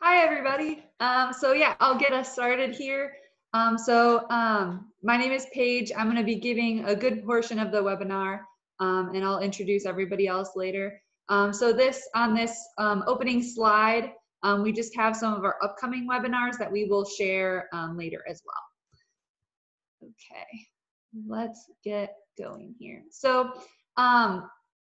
Hi, everybody. Um, so yeah, I'll get us started here. Um, so um, my name is Paige. I'm going to be giving a good portion of the webinar, um, and I'll introduce everybody else later. Um, so this on this um, opening slide, we just have some of our upcoming webinars that we will share later as well. Okay, let's get going here. So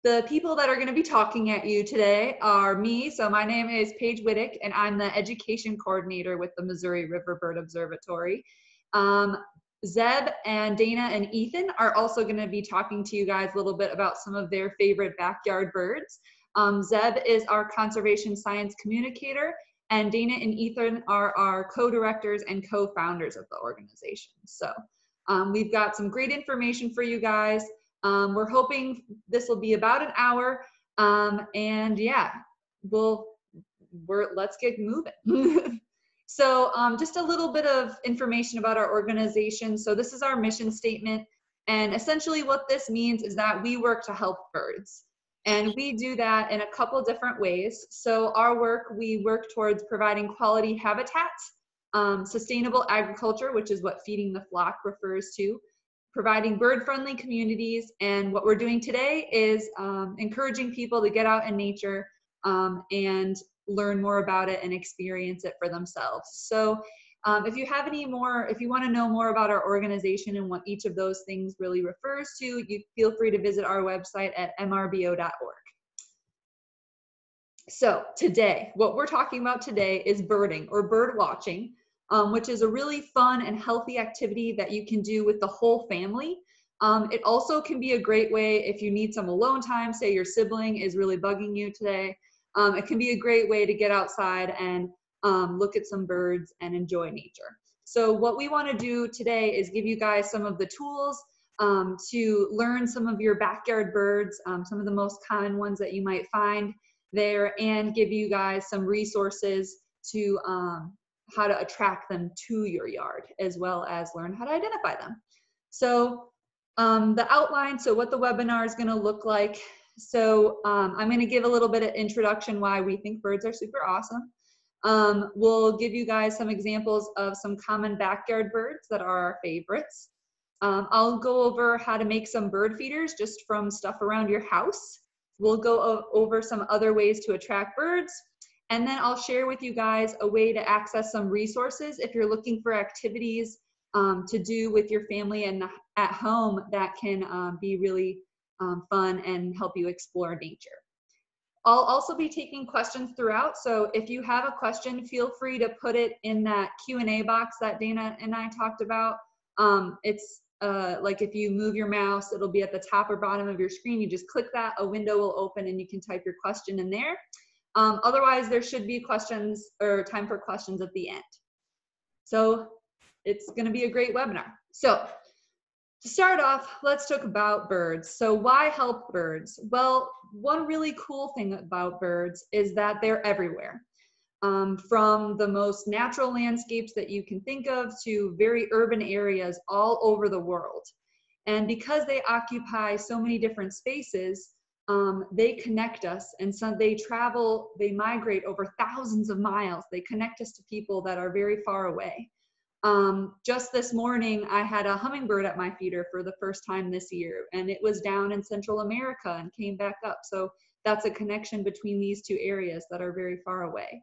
the people that are going to be talking at you today are me. So my name is Paige Whittick, and I'm the education coordinator with the Missouri River Bird Observatory. Um, Zeb and Dana and Ethan are also going to be talking to you guys a little bit about some of their favorite backyard birds. Um, Zeb is our conservation science communicator, and Dana and Ethan are our co-directors and co-founders of the organization. So um, we've got some great information for you guys. Um, we're hoping this will be about an hour. Um, and yeah, we'll, we're, let's get moving. so um, just a little bit of information about our organization. So this is our mission statement. And essentially what this means is that we work to help birds. And we do that in a couple different ways. So our work, we work towards providing quality habitats, um, sustainable agriculture, which is what feeding the flock refers to, providing bird-friendly communities. And what we're doing today is um, encouraging people to get out in nature um, and learn more about it and experience it for themselves. So um, if you have any more, if you want to know more about our organization and what each of those things really refers to, you feel free to visit our website at mrbo.org. So today, what we're talking about today is birding or bird watching um, which is a really fun and healthy activity that you can do with the whole family. Um, it also can be a great way if you need some alone time, say your sibling is really bugging you today. Um, it can be a great way to get outside and um, look at some birds and enjoy nature. So what we want to do today is give you guys some of the tools um, to learn some of your backyard birds, um, some of the most common ones that you might find there, and give you guys some resources to um, how to attract them to your yard as well as learn how to identify them. So um, the outline, so what the webinar is gonna look like. So um, I'm gonna give a little bit of introduction why we think birds are super awesome. Um, we'll give you guys some examples of some common backyard birds that are our favorites. Um, I'll go over how to make some bird feeders just from stuff around your house. We'll go over some other ways to attract birds. And then I'll share with you guys a way to access some resources if you're looking for activities um, to do with your family and at home that can um, be really um, fun and help you explore nature. I'll also be taking questions throughout, so if you have a question, feel free to put it in that Q&A box that Dana and I talked about. Um, it's uh, like if you move your mouse, it'll be at the top or bottom of your screen. You just click that, a window will open and you can type your question in there. Um, otherwise, there should be questions or time for questions at the end. So it's going to be a great webinar. So to start off, let's talk about birds. So why help birds? Well, one really cool thing about birds is that they're everywhere. Um, from the most natural landscapes that you can think of to very urban areas all over the world. And because they occupy so many different spaces, um, they connect us and so they travel they migrate over thousands of miles. They connect us to people that are very far away. Um, just this morning i had a hummingbird at my feeder for the first time this year and it was down in central america and came back up. So that's a connection between these two areas that are very far away.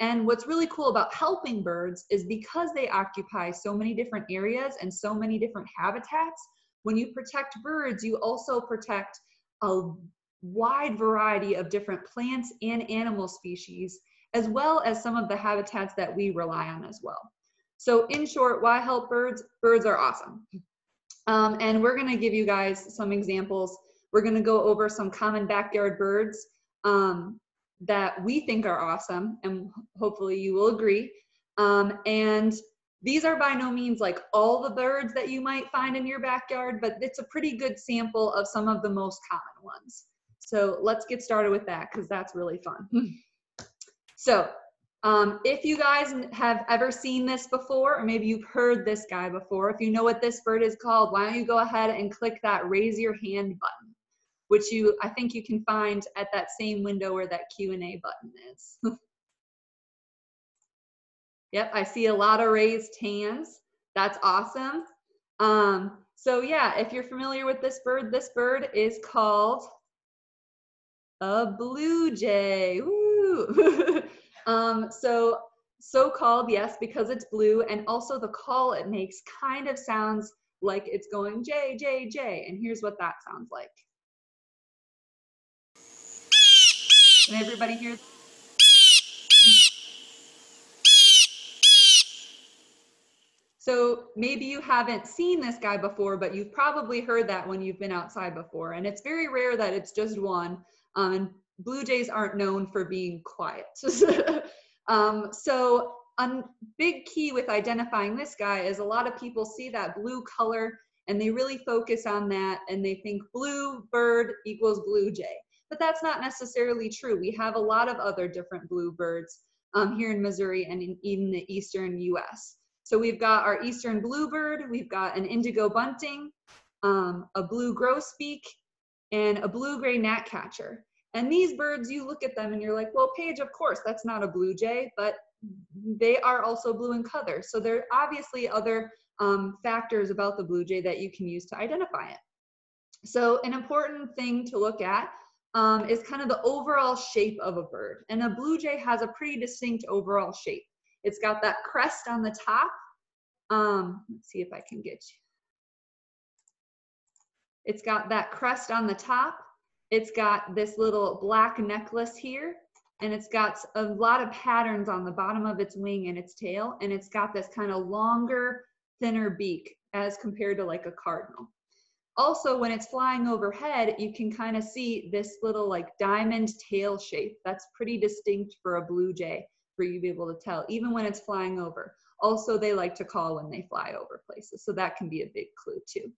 And what's really cool about helping birds is because they occupy so many different areas and so many different habitats when you protect birds you also protect a wide variety of different plants and animal species, as well as some of the habitats that we rely on as well. So in short, why help birds? Birds are awesome. Um, and we're gonna give you guys some examples. We're gonna go over some common backyard birds um, that we think are awesome, and hopefully you will agree. Um, and these are by no means like all the birds that you might find in your backyard, but it's a pretty good sample of some of the most common ones. So let's get started with that because that's really fun. so um, if you guys have ever seen this before, or maybe you've heard this guy before, if you know what this bird is called, why don't you go ahead and click that raise your hand button, which you I think you can find at that same window where that Q&A button is. Yep, I see a lot of raised hands. That's awesome. Um, so yeah, if you're familiar with this bird, this bird is called a blue jay. Woo! um, so so called, yes, because it's blue, and also the call it makes kind of sounds like it's going J, J, J. And here's what that sounds like. Can everybody hear? So maybe you haven't seen this guy before, but you've probably heard that when you've been outside before. And it's very rare that it's just one. Um, and blue jays aren't known for being quiet. um, so a big key with identifying this guy is a lot of people see that blue color and they really focus on that and they think blue bird equals blue jay. But that's not necessarily true. We have a lot of other different blue birds um, here in Missouri and in, in the eastern US. So we've got our eastern bluebird, we've got an indigo bunting, um, a blue grosbeak, and a blue-gray gnatcatcher. And these birds, you look at them and you're like, well, Paige, of course, that's not a blue jay, but they are also blue in color. So there are obviously other um, factors about the blue jay that you can use to identify it. So an important thing to look at um, is kind of the overall shape of a bird. And a blue jay has a pretty distinct overall shape. It's got that crest on the top. Um, let's see if I can get you. It's got that crest on the top. It's got this little black necklace here, and it's got a lot of patterns on the bottom of its wing and its tail, and it's got this kind of longer, thinner beak as compared to like a cardinal. Also, when it's flying overhead, you can kind of see this little like diamond tail shape. That's pretty distinct for a blue jay for you to be able to tell, even when it's flying over. Also, they like to call when they fly over places, so that can be a big clue too.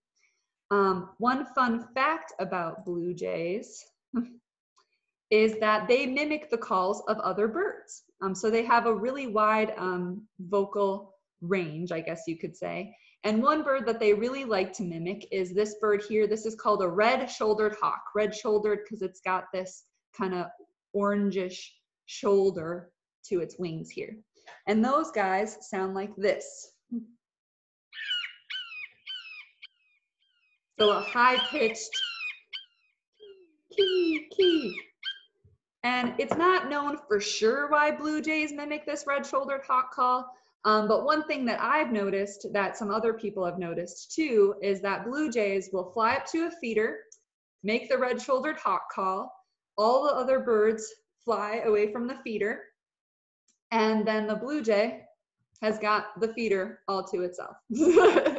Um, one fun fact about blue jays is that they mimic the calls of other birds. Um, so they have a really wide um, vocal range, I guess you could say. And one bird that they really like to mimic is this bird here. This is called a red-shouldered hawk. Red-shouldered because it's got this kind of orangish shoulder to its wings here. And those guys sound like this. So a high pitched key, key. And it's not known for sure why blue jays mimic this red-shouldered hawk call, um, but one thing that I've noticed that some other people have noticed too is that blue jays will fly up to a feeder, make the red-shouldered hawk call, all the other birds fly away from the feeder, and then the blue jay has got the feeder all to itself.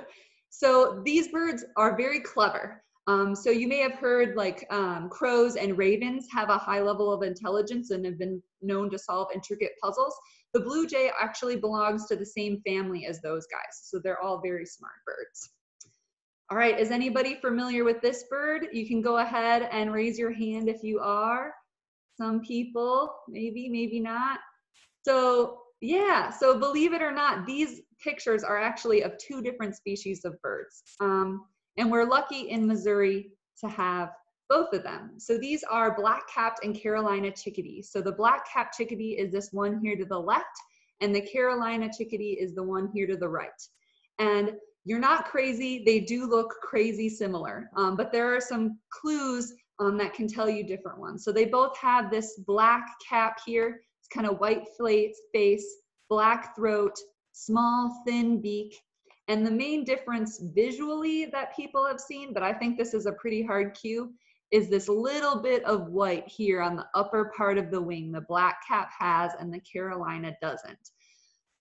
so these birds are very clever. Um, so you may have heard like um, crows and ravens have a high level of intelligence and have been known to solve intricate puzzles. The blue jay actually belongs to the same family as those guys. So they're all very smart birds. All right, is anybody familiar with this bird? You can go ahead and raise your hand if you are. Some people, maybe, maybe not. So yeah, so believe it or not, these pictures are actually of two different species of birds. Um, and we're lucky in Missouri to have both of them. So these are black-capped and Carolina chickadee. So the black-capped chickadee is this one here to the left, and the Carolina chickadee is the one here to the right. And you're not crazy, they do look crazy similar, um, but there are some clues um, that can tell you different ones. So they both have this black cap here it's kind of white face, black throat, small, thin beak. And the main difference visually that people have seen, but I think this is a pretty hard cue, is this little bit of white here on the upper part of the wing. The black cap has and the Carolina doesn't.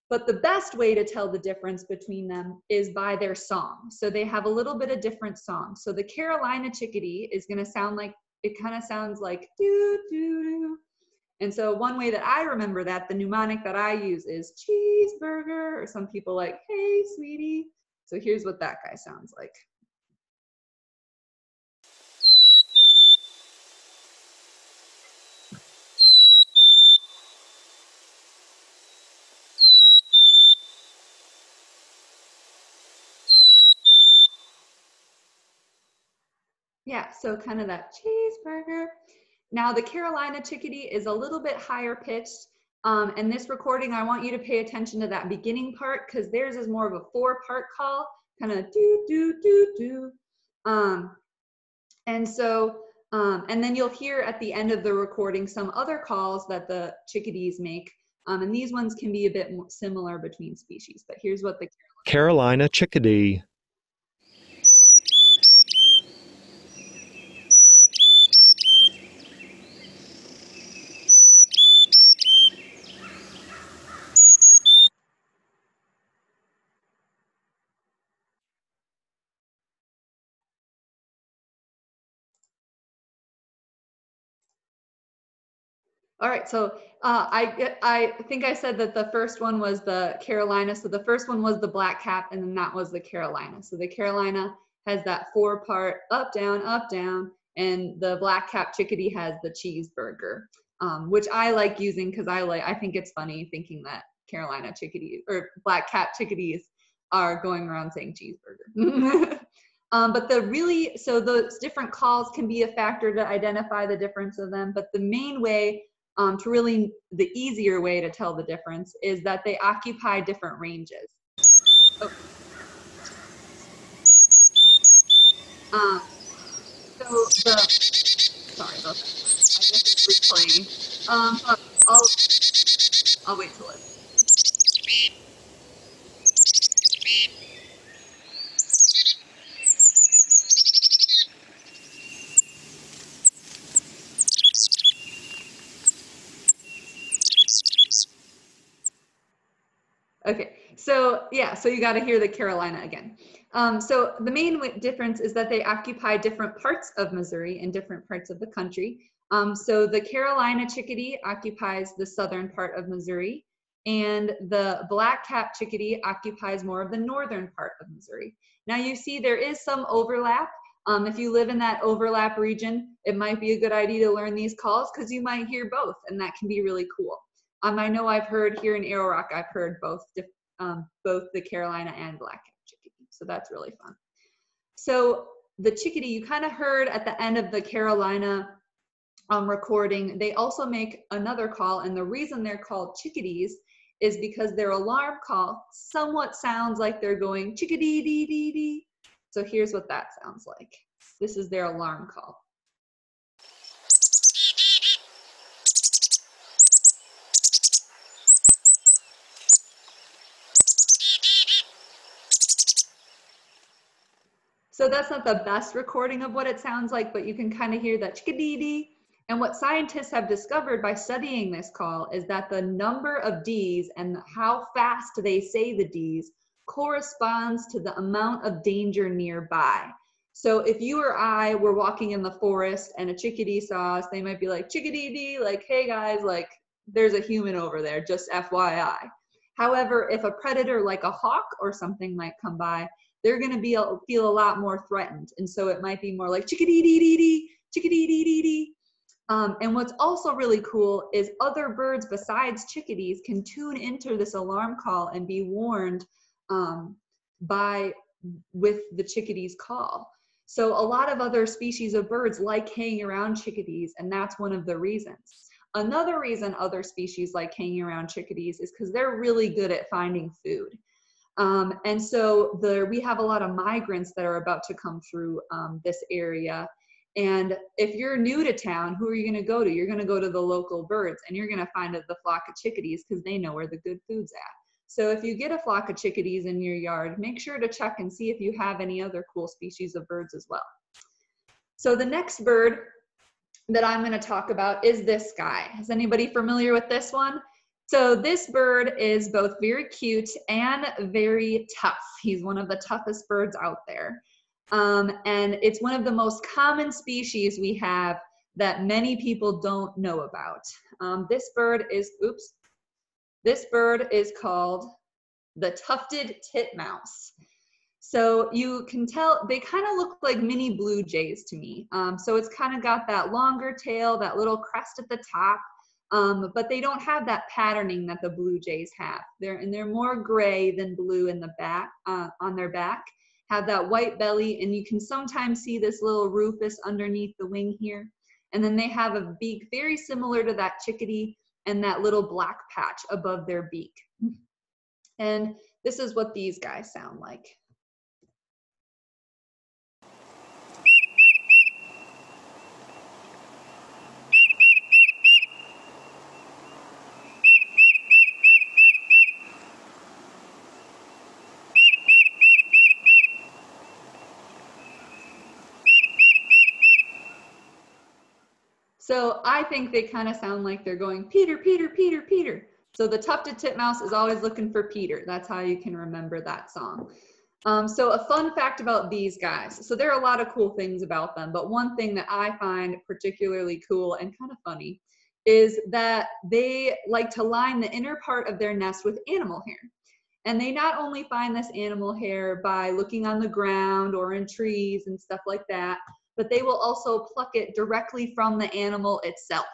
But the best way to tell the difference between them is by their song. So they have a little bit of different song. So the Carolina chickadee is gonna sound like, it kind of sounds like doo doo doo and so one way that I remember that, the mnemonic that I use is cheeseburger, or some people like, hey, sweetie. So here's what that guy sounds like. Yeah, so kind of that cheeseburger. Now the Carolina chickadee is a little bit higher pitched Um, and this recording, I want you to pay attention to that beginning part because theirs is more of a four part call, kind of do, do, do, do. Um, and so, um, and then you'll hear at the end of the recording some other calls that the chickadees make. Um, and these ones can be a bit similar between species, but here's what the Carolina chickadee. All right, so uh, I I think I said that the first one was the Carolina. So the first one was the black cap, and then that was the Carolina. So the Carolina has that four part up down up down, and the black cap chickadee has the cheeseburger, um, which I like using because I like I think it's funny thinking that Carolina chickadee or black cap chickadees are going around saying cheeseburger. um, but the really so those different calls can be a factor to identify the difference of them. But the main way um, to really the easier way to tell the difference is that they occupy different ranges. Oh. Um, so the sorry about that. I guess it's replaying. Um, but I'll I'll wait till it. Okay, so yeah, so you got to hear the Carolina again. Um, so the main difference is that they occupy different parts of Missouri and different parts of the country. Um, so the Carolina chickadee occupies the southern part of Missouri, and the black cap chickadee occupies more of the northern part of Missouri. Now you see there is some overlap. Um, if you live in that overlap region, it might be a good idea to learn these calls because you might hear both, and that can be really cool. Um, I know I've heard here in Arrow Rock, I've heard both um, both the Carolina and black chickadee. So that's really fun. So the chickadee, you kind of heard at the end of the Carolina um, recording, they also make another call. And the reason they're called chickadees is because their alarm call somewhat sounds like they're going chickadee dee dee dee. So here's what that sounds like. This is their alarm call. So that's not the best recording of what it sounds like, but you can kind of hear that chickadee. And what scientists have discovered by studying this call is that the number of Ds and how fast they say the Ds corresponds to the amount of danger nearby. So if you or I were walking in the forest and a chickadee saw us, they might be like, chickadee dee, like, hey guys, like, there's a human over there, just FYI. However, if a predator like a hawk or something might come by, they're going to be feel a lot more threatened. And so it might be more like chickadee dee dee dee, chickadee dee dee dee. Um, and what's also really cool is other birds besides chickadees can tune into this alarm call and be warned um, by with the chickadee's call. So a lot of other species of birds like hanging around chickadees, and that's one of the reasons. Another reason other species like hanging around chickadees is because they're really good at finding food. Um, and so the, we have a lot of migrants that are about to come through um, this area. And if you're new to town, who are you going to go to? You're going to go to the local birds and you're going to find the flock of chickadees because they know where the good food's at. So if you get a flock of chickadees in your yard, make sure to check and see if you have any other cool species of birds as well. So the next bird that I'm going to talk about is this guy. Is anybody familiar with this one? So this bird is both very cute and very tough. He's one of the toughest birds out there. Um, and it's one of the most common species we have that many people don't know about. Um, this bird is, oops, this bird is called the tufted titmouse. So you can tell they kind of look like mini blue jays to me. Um, so it's kind of got that longer tail, that little crest at the top, um, but they don't have that patterning that the blue jays have. They're and they're more gray than blue in the back uh, on their back. Have that white belly, and you can sometimes see this little rufous underneath the wing here. And then they have a beak very similar to that chickadee, and that little black patch above their beak. And this is what these guys sound like. So I think they kind of sound like they're going, Peter, Peter, Peter, Peter. So the tufted titmouse is always looking for Peter. That's how you can remember that song. Um, so a fun fact about these guys. So there are a lot of cool things about them, but one thing that I find particularly cool and kind of funny is that they like to line the inner part of their nest with animal hair. And they not only find this animal hair by looking on the ground or in trees and stuff like that, but they will also pluck it directly from the animal itself.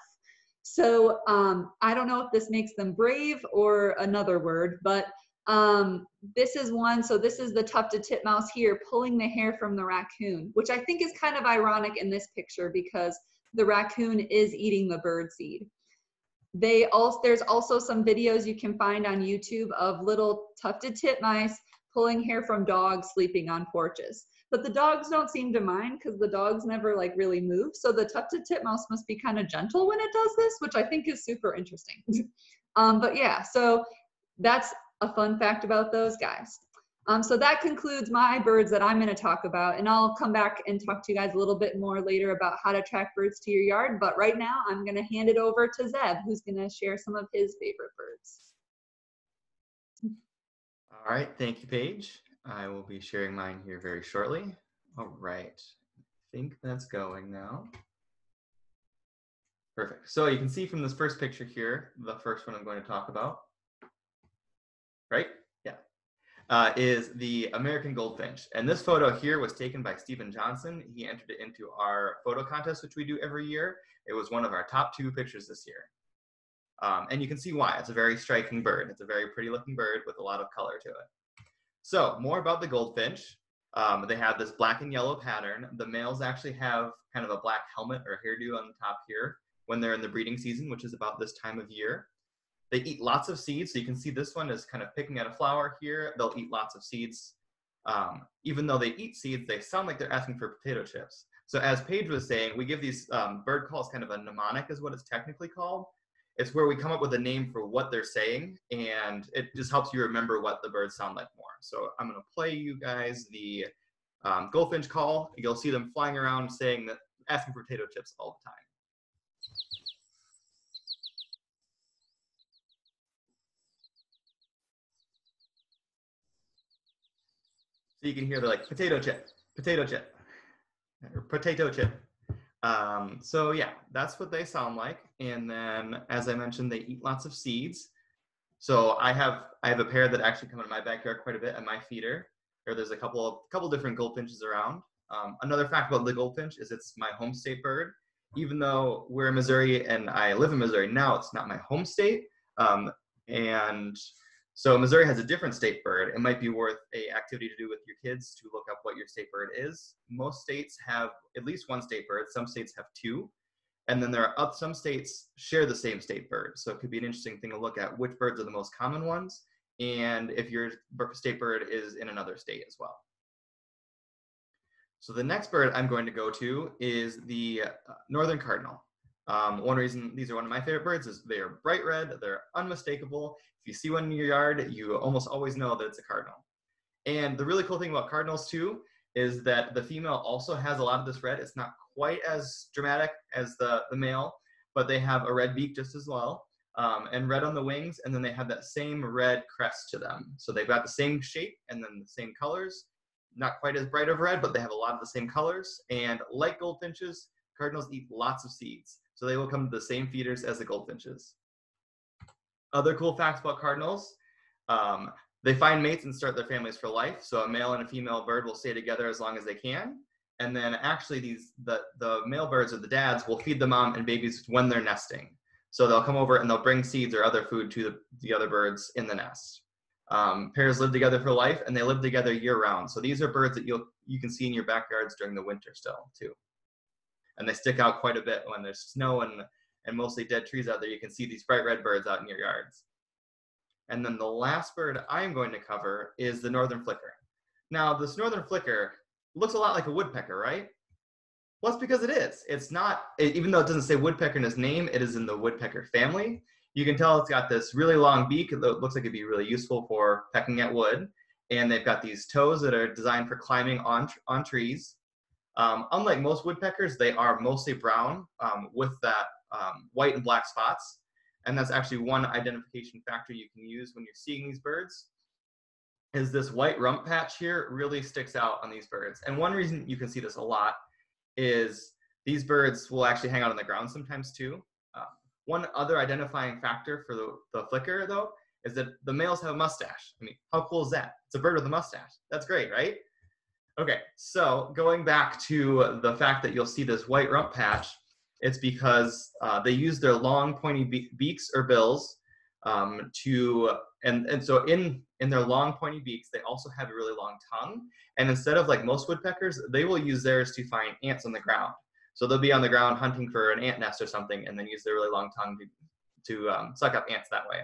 So um, I don't know if this makes them brave or another word, but um, this is one. So this is the tufted titmouse here pulling the hair from the raccoon, which I think is kind of ironic in this picture because the raccoon is eating the bird seed. They also there's also some videos you can find on YouTube of little tufted titmice pulling hair from dogs sleeping on porches but the dogs don't seem to mind because the dogs never like really move. So the tufted titmouse must be kind of gentle when it does this, which I think is super interesting. um, but yeah, so that's a fun fact about those guys. Um, so that concludes my birds that I'm going to talk about, and I'll come back and talk to you guys a little bit more later about how to attract birds to your yard. But right now, I'm going to hand it over to Zeb, who's going to share some of his favorite birds. All right, thank you, Paige. I will be sharing mine here very shortly. All right, I think that's going now. Perfect. So you can see from this first picture here, the first one I'm going to talk about, right? Yeah, uh, is the American Goldfinch. And this photo here was taken by Stephen Johnson. He entered it into our photo contest, which we do every year. It was one of our top two pictures this year. Um, and you can see why. It's a very striking bird. It's a very pretty looking bird with a lot of color to it. So more about the goldfinch. Um, they have this black and yellow pattern. The males actually have kind of a black helmet or hairdo on the top here when they're in the breeding season, which is about this time of year. They eat lots of seeds. So you can see this one is kind of picking at a flower here. They'll eat lots of seeds. Um, even though they eat seeds, they sound like they're asking for potato chips. So as Paige was saying, we give these um, bird calls kind of a mnemonic is what it's technically called it's where we come up with a name for what they're saying and it just helps you remember what the birds sound like more. So i'm going to play you guys the um, goldfinch call. You'll see them flying around saying that asking for potato chips all the time. So you can hear they're like potato chip potato chip or potato chip um, so yeah, that's what they sound like. And then, as I mentioned, they eat lots of seeds. So I have I have a pair that actually come in my backyard quite a bit at my feeder. Or there's a couple of couple different goldfinches around. Um, another fact about the goldfinch is it's my home state bird. Even though we're in Missouri and I live in Missouri now, it's not my home state. Um, and so Missouri has a different state bird. It might be worth a activity to do with your kids to look up what your state bird is. Most states have at least one state bird. Some states have two. And then there are some states share the same state bird. So it could be an interesting thing to look at which birds are the most common ones and if your state bird is in another state as well. So the next bird I'm going to go to is the uh, northern cardinal. Um, one reason these are one of my favorite birds is they are bright red, they're unmistakable. If you see one in your yard, you almost always know that it's a cardinal. And the really cool thing about cardinals too is that the female also has a lot of this red. It's not quite as dramatic as the, the male, but they have a red beak just as well. Um, and red on the wings, and then they have that same red crest to them. So they've got the same shape and then the same colors. Not quite as bright of red, but they have a lot of the same colors. And like goldfinches, cardinals eat lots of seeds. So they will come to the same feeders as the goldfinches. Other cool facts about cardinals. Um, they find mates and start their families for life. So a male and a female bird will stay together as long as they can. And then actually these the, the male birds or the dads will feed the mom and babies when they're nesting. So they'll come over and they'll bring seeds or other food to the, the other birds in the nest. Um, pairs live together for life and they live together year round. So these are birds that you'll you can see in your backyards during the winter still too. And they stick out quite a bit when there's snow and and mostly dead trees out there, you can see these bright red birds out in your yards. And then the last bird I'm going to cover is the northern flicker. Now, this northern flicker looks a lot like a woodpecker, right? Well, that's because it is. It's not, even though it doesn't say woodpecker in its name, it is in the woodpecker family. You can tell it's got this really long beak. It looks like it'd be really useful for pecking at wood. And they've got these toes that are designed for climbing on, on trees. Um, unlike most woodpeckers, they are mostly brown um, with that um, white and black spots. And that's actually one identification factor you can use when you're seeing these birds is this white rump patch here really sticks out on these birds. And one reason you can see this a lot is these birds will actually hang out on the ground sometimes too. Uh, one other identifying factor for the, the flicker though is that the males have a mustache. I mean, how cool is that? It's a bird with a mustache. That's great, right? Okay, so going back to the fact that you'll see this white rump patch, it's because uh, they use their long pointy be beaks or bills um, to, and, and so in, in their long pointy beaks, they also have a really long tongue. And instead of like most woodpeckers, they will use theirs to find ants on the ground. So they'll be on the ground hunting for an ant nest or something and then use their really long tongue to, to um, suck up ants that way.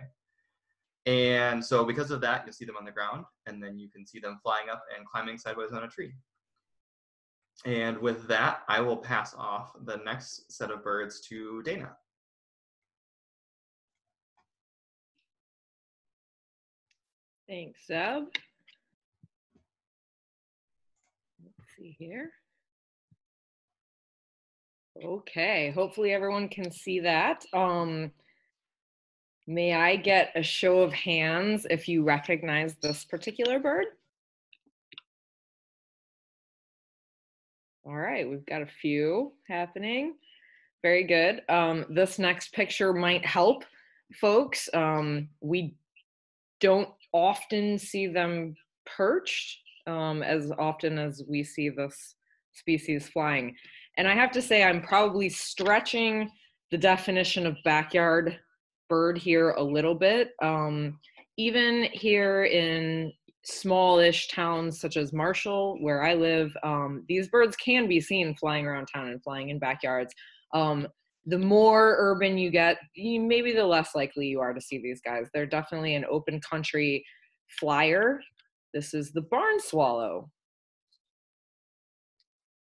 And so because of that, you'll see them on the ground and then you can see them flying up and climbing sideways on a tree. And with that, I will pass off the next set of birds to Dana. Thanks, Zeb. Let's see here. Okay, hopefully everyone can see that. Um, may I get a show of hands if you recognize this particular bird? All right, we've got a few happening. Very good. Um, this next picture might help folks. Um, we don't often see them perched um, as often as we see this species flying. And I have to say, I'm probably stretching the definition of backyard bird here a little bit. Um, even here in smallish towns such as Marshall, where I live, um, these birds can be seen flying around town and flying in backyards. Um, the more urban you get, maybe the less likely you are to see these guys. They're definitely an open country flyer. This is the barn swallow.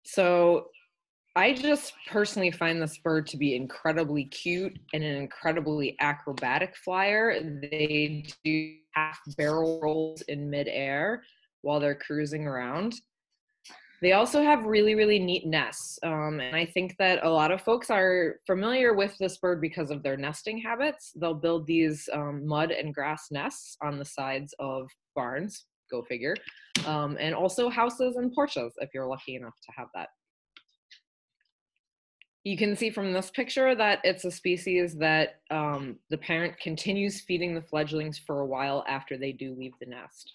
So I just personally find this bird to be incredibly cute and an incredibly acrobatic flyer. They do half barrel rolls in midair while they're cruising around. They also have really, really neat nests. Um, and I think that a lot of folks are familiar with this bird because of their nesting habits. They'll build these um, mud and grass nests on the sides of barns, go figure, um, and also houses and porches if you're lucky enough to have that. You can see from this picture that it's a species that um, the parent continues feeding the fledglings for a while after they do leave the nest.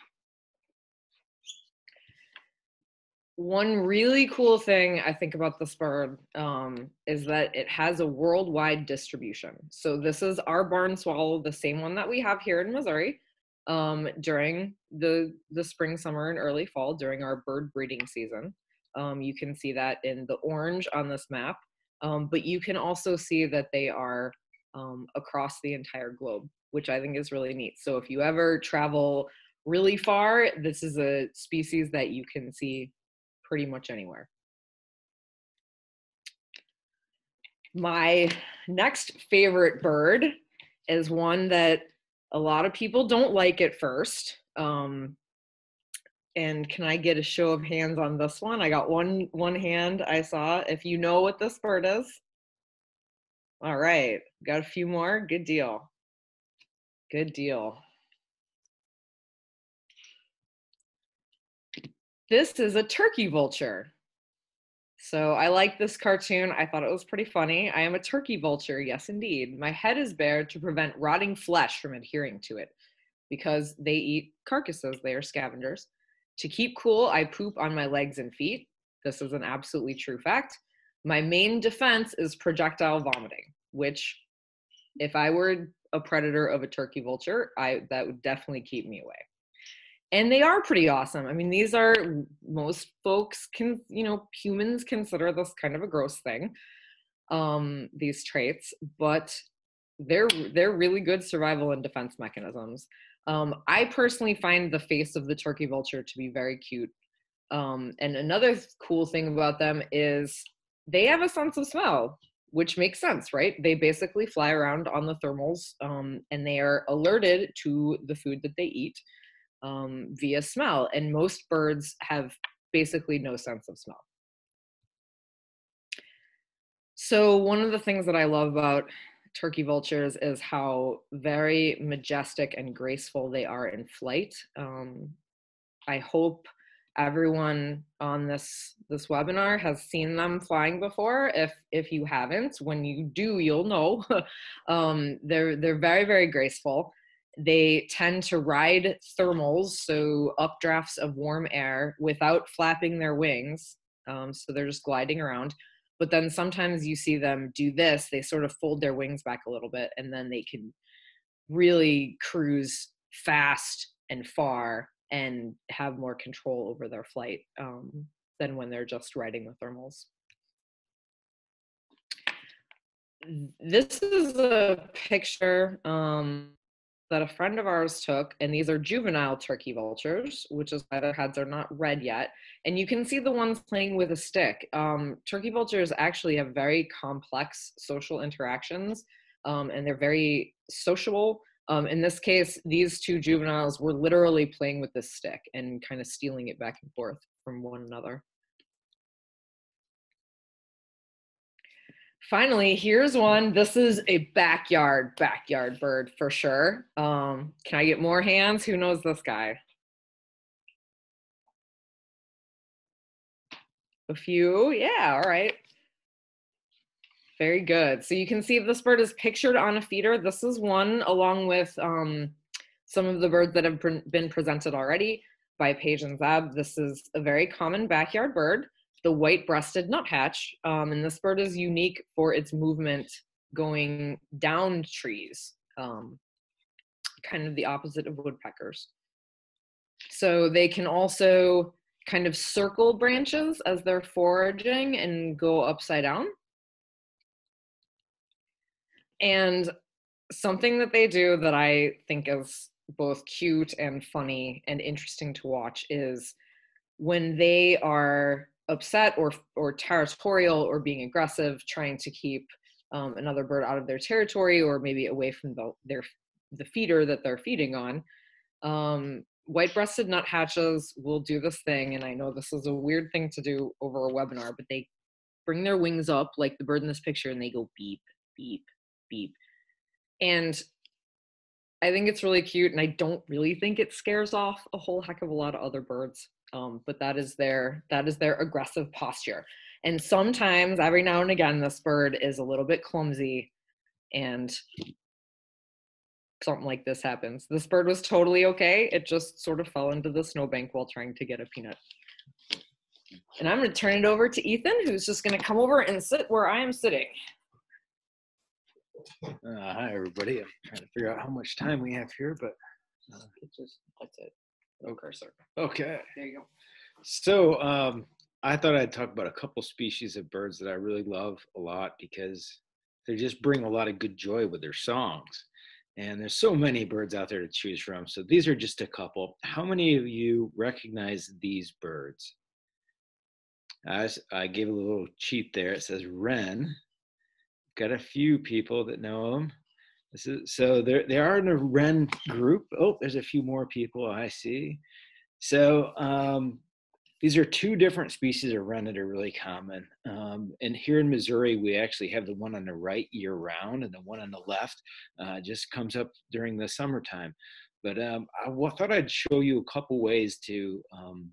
one really cool thing I think about this bird um, is that it has a worldwide distribution. So this is our barn swallow, the same one that we have here in Missouri um, during the the spring, summer, and early fall during our bird breeding season. Um, you can see that in the orange on this map, um, but you can also see that they are um, across the entire globe, which I think is really neat. So if you ever travel really far, this is a species that you can see pretty much anywhere. My next favorite bird is one that a lot of people don't like at first. Um, and can I get a show of hands on this one? I got one one hand I saw. If you know what this bird is. All right, got a few more. Good deal. Good deal. This is a turkey vulture. So I like this cartoon. I thought it was pretty funny. I am a turkey vulture, yes indeed. My head is bare to prevent rotting flesh from adhering to it because they eat carcasses, they are scavengers. To keep cool, I poop on my legs and feet. This is an absolutely true fact. My main defense is projectile vomiting, which if I were a predator of a turkey vulture, I that would definitely keep me away and they are pretty awesome. I mean, these are most folks can, you know, humans consider this kind of a gross thing. um, these traits, but they're they're really good survival and defense mechanisms. Um, I personally find the face of the turkey vulture to be very cute. Um, and another cool thing about them is they have a sense of smell, which makes sense, right? They basically fly around on the thermals um, and they are alerted to the food that they eat um, via smell. And most birds have basically no sense of smell. So, one of the things that I love about turkey vultures is how very majestic and graceful they are in flight. Um, I hope everyone on this this webinar has seen them flying before. If if you haven't, when you do, you'll know. um, they're they're very very graceful. They tend to ride thermals, so updrafts of warm air, without flapping their wings. Um, so they're just gliding around but then sometimes you see them do this they sort of fold their wings back a little bit and then they can really cruise fast and far and have more control over their flight um, than when they're just riding the thermals. This is a picture um, that a friend of ours took, and these are juvenile turkey vultures, which is why their heads are not red yet. And you can see the ones playing with a stick. Um, turkey vultures actually have very complex social interactions, um, and they're very sociable. Um, in this case, these two juveniles were literally playing with this stick and kind of stealing it back and forth from one another. Finally, here's one. This is a backyard, backyard bird for sure. Um, can I get more hands? Who knows this guy? A few, yeah, all right. Very good. So you can see this bird is pictured on a feeder. This is one along with um, some of the birds that have been presented already by Paige and Zeb. This is a very common backyard bird the white-breasted nuthatch. Um, and this bird is unique for its movement going down trees, um, kind of the opposite of woodpeckers. So they can also kind of circle branches as they're foraging and go upside down. And something that they do that I think is both cute and funny and interesting to watch is when they are upset or or territorial or being aggressive, trying to keep um, another bird out of their territory or maybe away from the their the feeder that they're feeding on. Um, white-breasted nuthatches will do this thing, and I know this is a weird thing to do over a webinar, but they bring their wings up like the bird in this picture, and they go beep, beep, beep, and I think it's really cute, and I don't really think it scares off a whole heck of a lot of other birds um, but that is their that is their aggressive posture. And sometimes every now and again this bird is a little bit clumsy and something like this happens. This bird was totally okay. It just sort of fell into the snowbank while trying to get a peanut. And i'm going to turn it over to ethan who's just going to come over and sit where i am sitting. Uh, hi everybody. I'm trying to figure out how much time we have here but uh, just that's it no cursor. Okay. There you go. So um, I thought I'd talk about a couple species of birds that I really love a lot because they just bring a lot of good joy with their songs. And there's so many birds out there to choose from. So these are just a couple. How many of you recognize these birds? I, I gave a little cheat there. It says wren. Got a few people that know them. So there, they are in a wren group. Oh, there's a few more people I see. So um, these are two different species of wren that are really common. Um, and here in Missouri, we actually have the one on the right year round, and the one on the left uh, just comes up during the summertime. But um, I thought I'd show you a couple ways to um,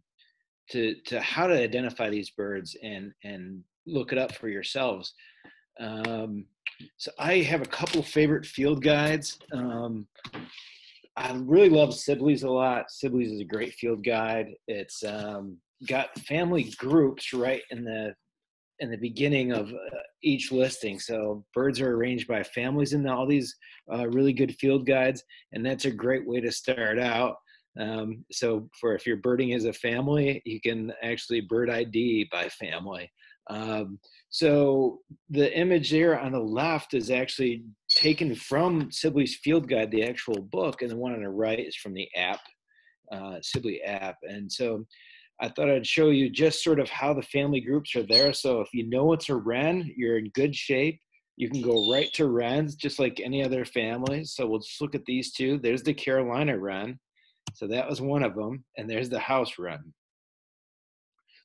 to to how to identify these birds and and look it up for yourselves. Um, so I have a couple favorite field guides. Um, I really love Sibley's a lot. Sibley's is a great field guide. It's um, got family groups right in the in the beginning of uh, each listing. So birds are arranged by families in all these uh, really good field guides, and that's a great way to start out. Um, so for if you're birding as a family, you can actually bird ID by family. Um, so the image there on the left is actually taken from Sibley's Field Guide, the actual book, and the one on the right is from the app, uh, Sibley app. And so I thought I'd show you just sort of how the family groups are there. So if you know it's a wren, you're in good shape. You can go right to wrens, just like any other family. So we'll just look at these two. There's the Carolina wren. So that was one of them. And there's the house wren.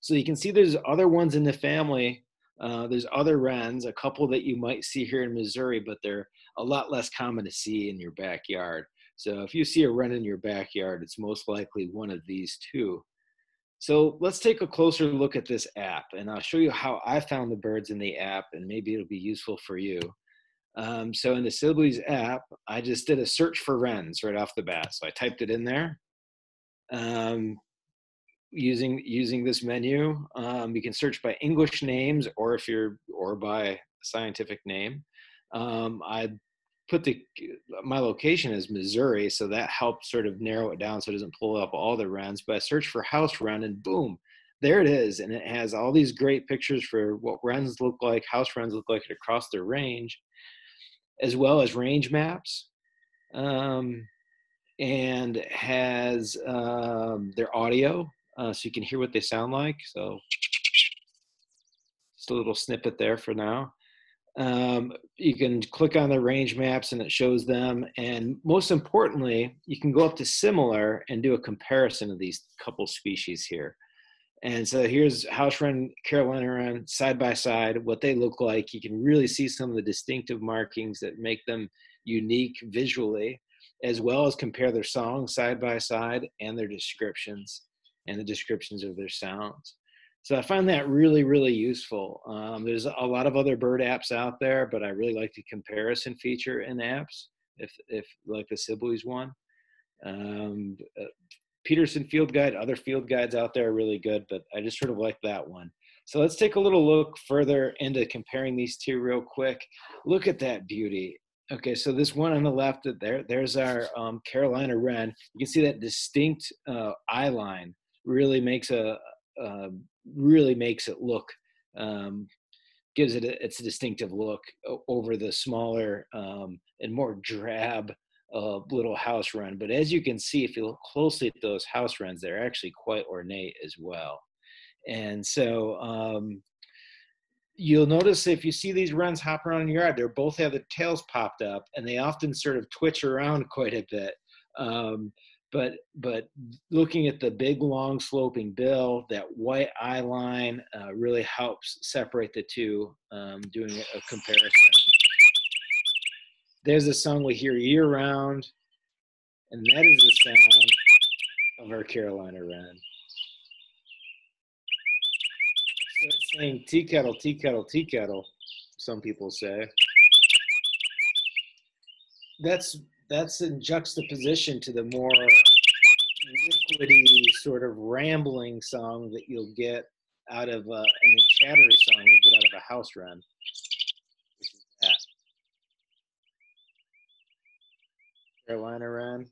So you can see there's other ones in the family. Uh, there's other wrens, a couple that you might see here in Missouri, but they're a lot less common to see in your backyard. So if you see a wren in your backyard, it's most likely one of these two. So let's take a closer look at this app and I'll show you how I found the birds in the app and maybe it'll be useful for you. Um, so in the Sibley's app, I just did a search for wrens right off the bat. So I typed it in there. Um, using using this menu, um, you can search by English names or if you're or by scientific name. Um, I put the my location is Missouri, so that helps sort of narrow it down so it doesn't pull up all the wrens. But I search for house wren and boom, there it is, and it has all these great pictures for what wrens look like, house wrens look like across their range as well as range maps, um, and has um, their audio, uh, so you can hear what they sound like. So just a little snippet there for now. Um, you can click on the range maps and it shows them. And most importantly, you can go up to similar and do a comparison of these couple species here. And so here's house wren, Carolina wren, side by side, what they look like. You can really see some of the distinctive markings that make them unique visually, as well as compare their songs side by side and their descriptions and the descriptions of their sounds. So I find that really, really useful. Um, there's a lot of other bird apps out there, but I really like the comparison feature in apps, if, if like the Sibley's one. Um, uh, Peterson Field Guide, other field guides out there are really good, but I just sort of like that one. So let's take a little look further into comparing these two real quick. Look at that beauty. Okay, so this one on the left, there, there's our um, Carolina wren. You can see that distinct uh, eye line really makes a, uh, really makes it look, um, gives it a, its distinctive look over the smaller um, and more drab a little house wren. But as you can see, if you look closely at those house wrens, they're actually quite ornate as well. And so um, you'll notice if you see these wrens hop around in your yard, they both have the tails popped up and they often sort of twitch around quite a bit. Um, but but looking at the big long sloping bill, that white eye line uh, really helps separate the two, um, doing a comparison. There's a song we hear year round, and that is the sound of our Carolina wren. So it's saying tea kettle, tea kettle, tea kettle, some people say. That's that's in juxtaposition to the more liquidy sort of rambling song that you'll get out of uh, and the chattery song you get out of a house wren. Carolina wren.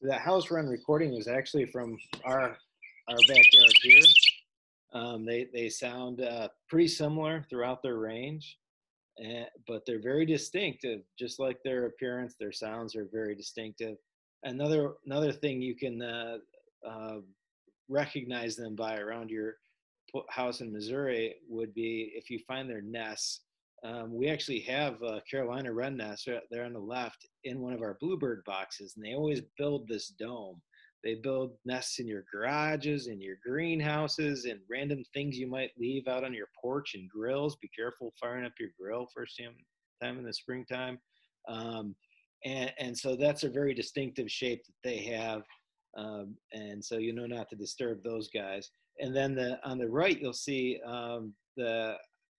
So that house wren recording is actually from our our backyard here. Um, they they sound uh, pretty similar throughout their range, and, eh, but they're very distinctive. Just like their appearance, their sounds are very distinctive. Another another thing you can uh, uh, recognize them by around your house in Missouri would be if you find their nests um, we actually have a Carolina wren nest right there on the left in one of our bluebird boxes, and they always build this dome. They build nests in your garages, in your greenhouses, and random things you might leave out on your porch and grills. Be careful firing up your grill first time, in the springtime. Um, and, and so that's a very distinctive shape that they have. Um, and so you know not to disturb those guys. And then the, on the right, you'll see um, the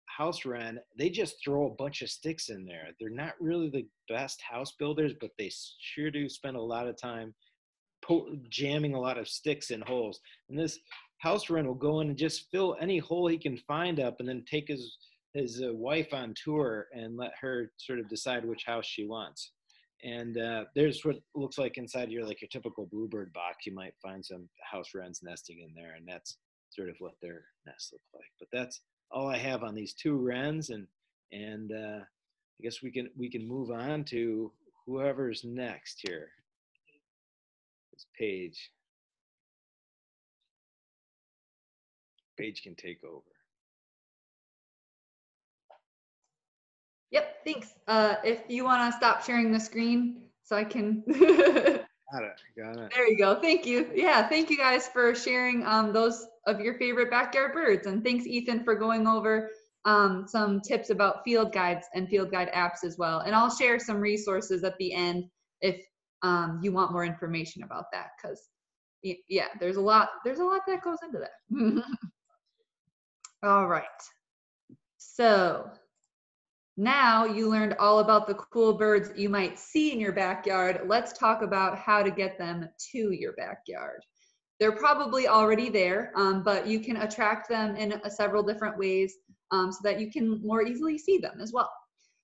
house wren, they just throw a bunch of sticks in there. They're not really the best house builders, but they sure do spend a lot of time jamming a lot of sticks in holes. And this house wren will go in and just fill any hole he can find up, and then take his his uh, wife on tour and let her sort of decide which house she wants. And uh, there's what looks like inside your like your typical bluebird box. You might find some house wrens nesting in there, and that's sort of what their nests look like. But that's all I have on these two wrens, and and uh, I guess we can we can move on to whoever's next here. This page. Paige can take over. Yep, thanks. Uh, if you want to stop sharing the screen so I can. Got it. Got it. there you go. Thank you. Yeah, thank you guys for sharing um, those of your favorite backyard birds. And thanks, Ethan, for going over um, some tips about field guides and field guide apps as well. And I'll share some resources at the end if um, you want more information about that because yeah, there's a lot, there's a lot that goes into that. All right. So now you learned all about the cool birds you might see in your backyard. Let's talk about how to get them to your backyard. They're probably already there, um, but you can attract them in a, several different ways um, so that you can more easily see them as well.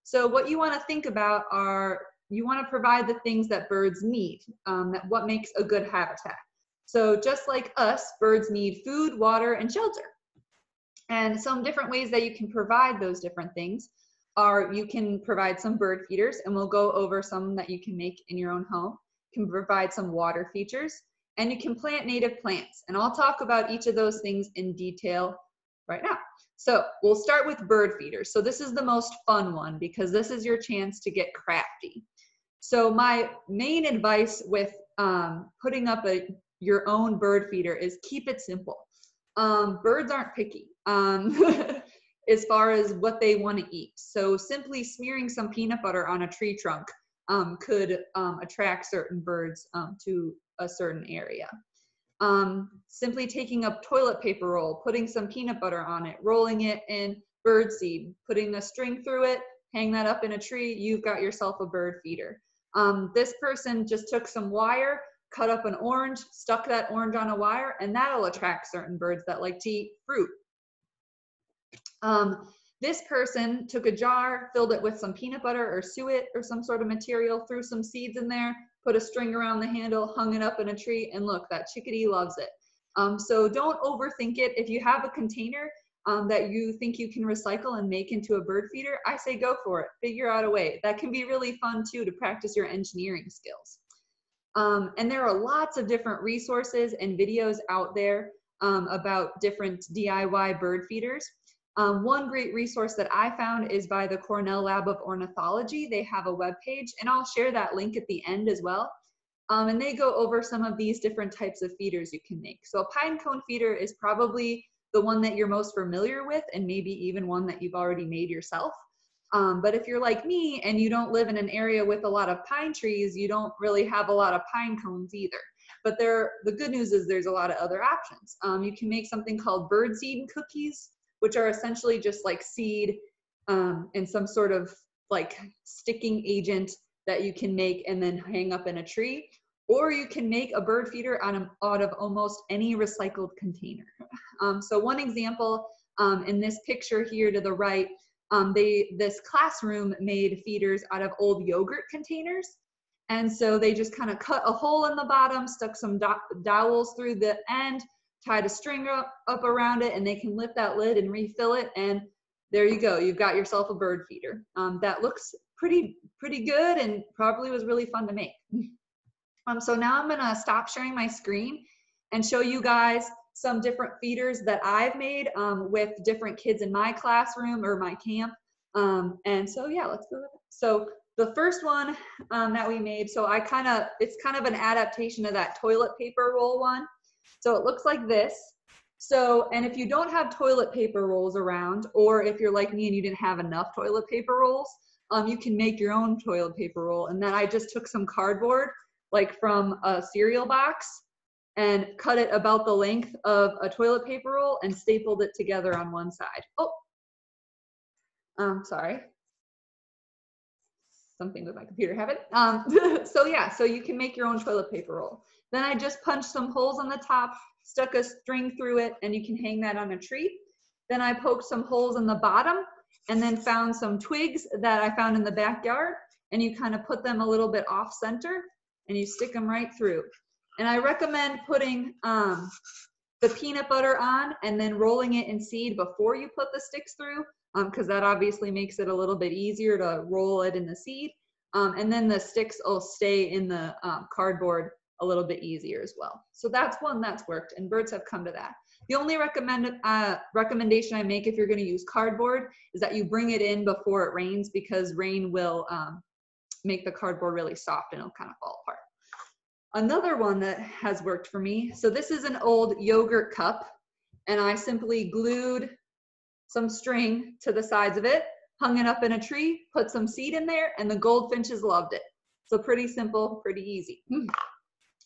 So what you want to think about are you want to provide the things that birds need, um, that what makes a good habitat. So just like us, birds need food, water, and shelter. And some different ways that you can provide those different things are you can provide some bird feeders and we'll go over some that you can make in your own home. Can provide some water features and you can plant native plants. And I'll talk about each of those things in detail right now. So we'll start with bird feeders. So this is the most fun one because this is your chance to get crafty. So my main advice with um, putting up a your own bird feeder is keep it simple. Um, birds aren't picky. Um, as far as what they want to eat. So simply smearing some peanut butter on a tree trunk um, could um, attract certain birds um, to a certain area. Um, simply taking a toilet paper roll, putting some peanut butter on it, rolling it in bird seed, putting a string through it, hang that up in a tree, you've got yourself a bird feeder. Um, this person just took some wire, cut up an orange, stuck that orange on a wire, and that'll attract certain birds that like to eat fruit um, this person took a jar, filled it with some peanut butter or suet or some sort of material, threw some seeds in there, put a string around the handle, hung it up in a tree, and look, that chickadee loves it. Um, so don't overthink it. If you have a container um, that you think you can recycle and make into a bird feeder, I say go for it. Figure out a way. That can be really fun too to practice your engineering skills. Um, and there are lots of different resources and videos out there um, about different DIY bird feeders. Um, one great resource that I found is by the Cornell Lab of Ornithology. They have a web page, and I'll share that link at the end as well. Um, and they go over some of these different types of feeders you can make. So a pine cone feeder is probably the one that you're most familiar with, and maybe even one that you've already made yourself. Um, but if you're like me and you don't live in an area with a lot of pine trees, you don't really have a lot of pine cones either. But there, the good news is there's a lot of other options. Um, you can make something called bird seed cookies which are essentially just like seed um, and some sort of like sticking agent that you can make and then hang up in a tree. Or you can make a bird feeder out of, out of almost any recycled container. Um, so one example um, in this picture here to the right, um, they this classroom made feeders out of old yogurt containers. And so they just kind of cut a hole in the bottom, stuck some do dowels through the end, tied a string up, up around it and they can lift that lid and refill it and there you go you've got yourself a bird feeder um, that looks pretty pretty good and probably was really fun to make um, so now i'm gonna stop sharing my screen and show you guys some different feeders that i've made um, with different kids in my classroom or my camp um, and so yeah let's go so the first one um, that we made so i kind of it's kind of an adaptation of that toilet paper roll one so it looks like this. So, and if you don't have toilet paper rolls around, or if you're like me and you didn't have enough toilet paper rolls, um, you can make your own toilet paper roll. And then I just took some cardboard, like from a cereal box, and cut it about the length of a toilet paper roll and stapled it together on one side. Oh, um, sorry. Something with my computer habit. Um, so yeah, so you can make your own toilet paper roll. Then I just punched some holes on the top, stuck a string through it, and you can hang that on a tree. Then I poked some holes in the bottom and then found some twigs that I found in the backyard and you kind of put them a little bit off center and you stick them right through. And I recommend putting um, the peanut butter on and then rolling it in seed before you put the sticks through because um, that obviously makes it a little bit easier to roll it in the seed. Um, and then the sticks will stay in the um, cardboard a little bit easier as well. So that's one that's worked and birds have come to that. The only recommend, uh, recommendation I make if you're gonna use cardboard is that you bring it in before it rains because rain will um, make the cardboard really soft and it'll kind of fall apart. Another one that has worked for me, so this is an old yogurt cup and I simply glued some string to the sides of it, hung it up in a tree, put some seed in there, and the goldfinches loved it. So pretty simple, pretty easy.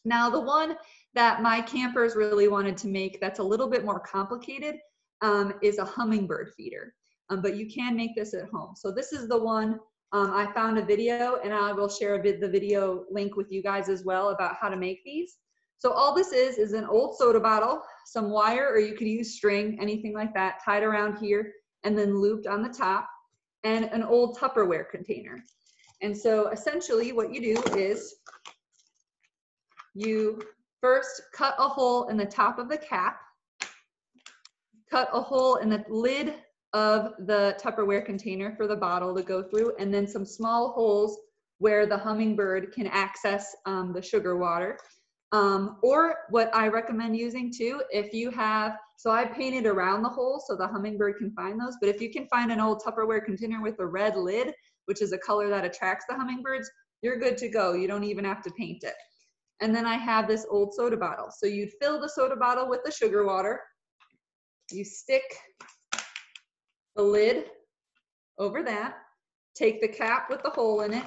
Now the one that my campers really wanted to make that's a little bit more complicated um, is a hummingbird feeder. Um, but you can make this at home. So this is the one um, I found a video and I will share a bit the video link with you guys as well about how to make these. So all this is is an old soda bottle, some wire, or you could use string, anything like that, tied around here and then looped on the top, and an old Tupperware container. And so essentially what you do is you first cut a hole in the top of the cap, cut a hole in the lid of the Tupperware container for the bottle to go through, and then some small holes where the hummingbird can access um, the sugar water. Um, or what I recommend using too, if you have, so I painted around the hole so the hummingbird can find those, but if you can find an old Tupperware container with a red lid, which is a color that attracts the hummingbirds, you're good to go. You don't even have to paint it. And then I have this old soda bottle. So you'd fill the soda bottle with the sugar water. You stick the lid over that, take the cap with the hole in it,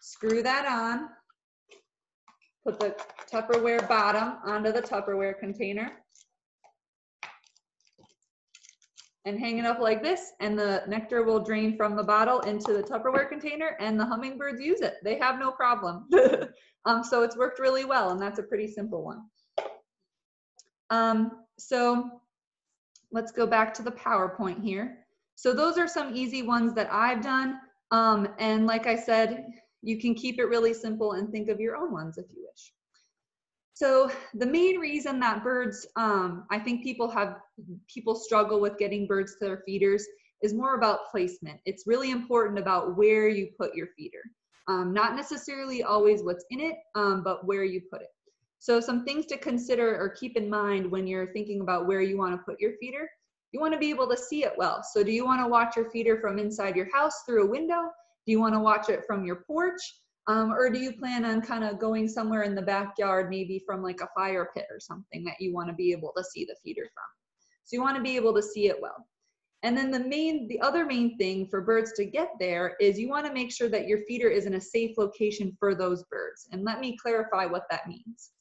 screw that on, put the Tupperware bottom onto the Tupperware container, and hang it up like this and the nectar will drain from the bottle into the Tupperware container and the hummingbirds use it. They have no problem. um, so it's worked really well and that's a pretty simple one. Um, so let's go back to the PowerPoint here. So those are some easy ones that I've done. Um, and like I said, you can keep it really simple and think of your own ones if you wish. So the main reason that birds, um, I think people have, people struggle with getting birds to their feeders is more about placement. It's really important about where you put your feeder. Um, not necessarily always what's in it, um, but where you put it. So some things to consider or keep in mind when you're thinking about where you want to put your feeder. You want to be able to see it well. So do you want to watch your feeder from inside your house through a window? Do you want to watch it from your porch? Um, or do you plan on kind of going somewhere in the backyard, maybe from like a fire pit or something that you want to be able to see the feeder from? So you want to be able to see it well. And then the main, the other main thing for birds to get there is you want to make sure that your feeder is in a safe location for those birds. And let me clarify what that means.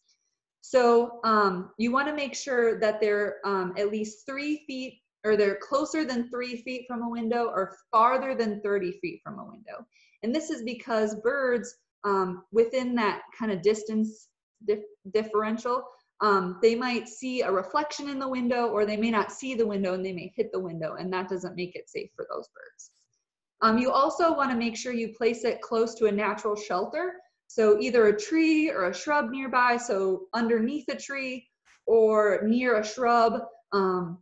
So um, you want to make sure that they're um, at least three feet or they're closer than three feet from a window or farther than 30 feet from a window. And this is because birds um, within that kind of distance dif differential, um, they might see a reflection in the window or they may not see the window and they may hit the window and that doesn't make it safe for those birds. Um, you also want to make sure you place it close to a natural shelter. So either a tree or a shrub nearby, so underneath a tree or near a shrub. Um,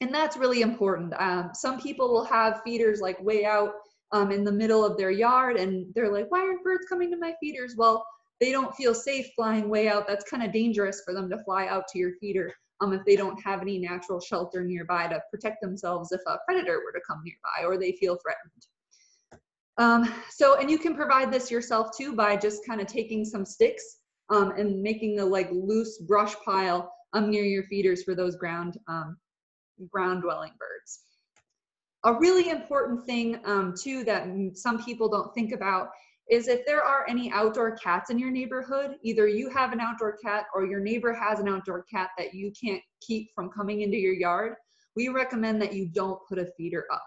and that's really important. Um, some people will have feeders like way out um, in the middle of their yard and they're like, why aren't birds coming to my feeders? Well, they don't feel safe flying way out. That's kind of dangerous for them to fly out to your feeder um, if they don't have any natural shelter nearby to protect themselves if a predator were to come nearby or they feel threatened. Um, so, and you can provide this yourself too by just kind of taking some sticks um, and making a like loose brush pile um, near your feeders for those ground, um, ground dwelling birds. A really important thing um, too that some people don't think about is if there are any outdoor cats in your neighborhood, either you have an outdoor cat or your neighbor has an outdoor cat that you can't keep from coming into your yard, we recommend that you don't put a feeder up.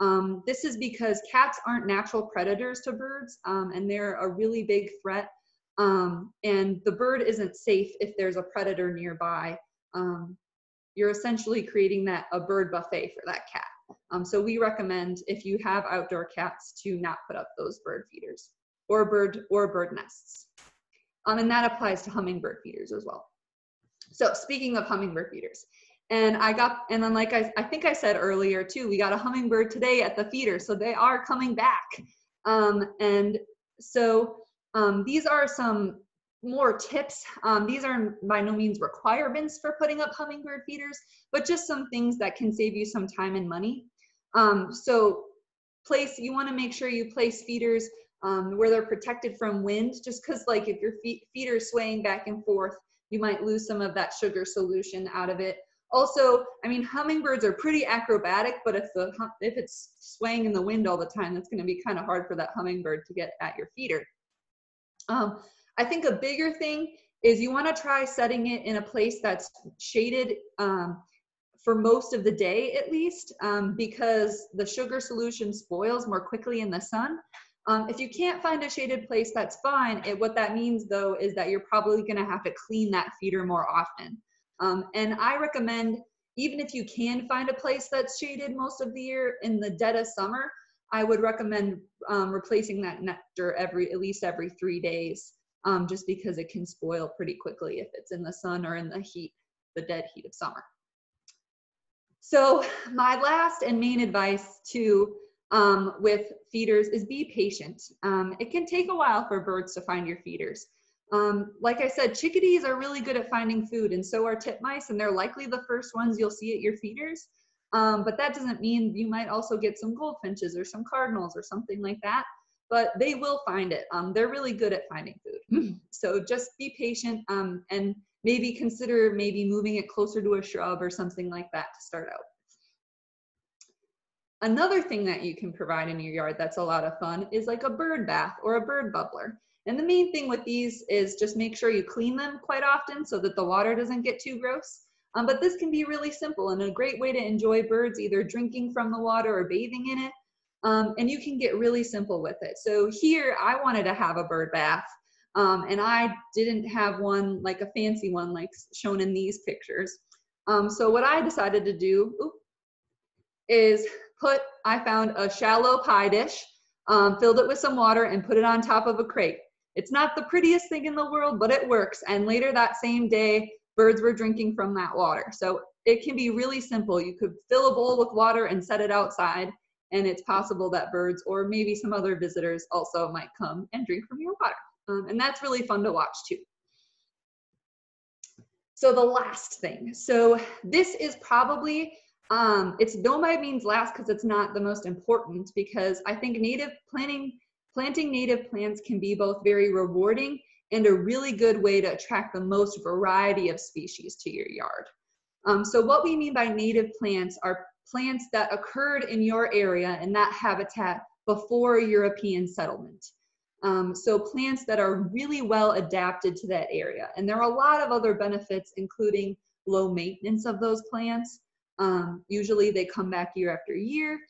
Um, this is because cats aren't natural predators to birds um, and they're a really big threat. Um, and the bird isn't safe if there's a predator nearby. You're essentially creating that a bird buffet for that cat. Um, so we recommend if you have outdoor cats to not put up those bird feeders or bird or bird nests. Um, and that applies to hummingbird feeders as well. So speaking of hummingbird feeders, and I got, and then like I, I think I said earlier too, we got a hummingbird today at the feeder, so they are coming back. Um, and so um, these are some more tips. Um, these are by no means requirements for putting up hummingbird feeders, but just some things that can save you some time and money. Um, so place, you wanna make sure you place feeders um, where they're protected from wind, just cause like if your feet, feet are swaying back and forth, you might lose some of that sugar solution out of it. Also, I mean, hummingbirds are pretty acrobatic, but if the if it's swaying in the wind all the time, that's going to be kind of hard for that hummingbird to get at your feeder. Um, I think a bigger thing is you want to try setting it in a place that's shaded um, for most of the day at least, um, because the sugar solution spoils more quickly in the sun. Um, if you can't find a shaded place, that's fine. It, what that means though is that you're probably gonna have to clean that feeder more often. Um, and I recommend, even if you can find a place that's shaded most of the year in the dead of summer, I would recommend um, replacing that nectar every, at least every three days, um, just because it can spoil pretty quickly if it's in the sun or in the heat, the dead heat of summer. So my last and main advice to um, with feeders is be patient. Um, it can take a while for birds to find your feeders. Um, like I said, chickadees are really good at finding food and so are titmice and they're likely the first ones you'll see at your feeders. Um, but that doesn't mean you might also get some goldfinches or some cardinals or something like that, but they will find it. Um, they're really good at finding food. so just be patient um, and maybe consider maybe moving it closer to a shrub or something like that to start out. Another thing that you can provide in your yard that's a lot of fun is like a bird bath or a bird bubbler. And the main thing with these is just make sure you clean them quite often so that the water doesn't get too gross. Um, but this can be really simple and a great way to enjoy birds either drinking from the water or bathing in it. Um, and you can get really simple with it. So here I wanted to have a bird bath um, and I didn't have one like a fancy one like shown in these pictures. Um, so what I decided to do oops, is put, I found a shallow pie dish, um, filled it with some water and put it on top of a crate. It's not the prettiest thing in the world, but it works. And later that same day, birds were drinking from that water. So it can be really simple. You could fill a bowl with water and set it outside, and it's possible that birds or maybe some other visitors also might come and drink from your water. Um, and that's really fun to watch too. So the last thing. So this is probably um, it's no by means last because it's not the most important because I think native planting planting native plants can be both very rewarding and a really good way to attract the most variety of species to your yard. Um, so what we mean by native plants are plants that occurred in your area in that habitat before European settlement. Um, so plants that are really well adapted to that area. And there are a lot of other benefits, including low maintenance of those plants, um, usually they come back year after year.